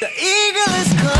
The eagle is coming.